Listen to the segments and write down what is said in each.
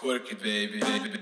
Twerk it, baby. Baby,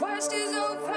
worst is over.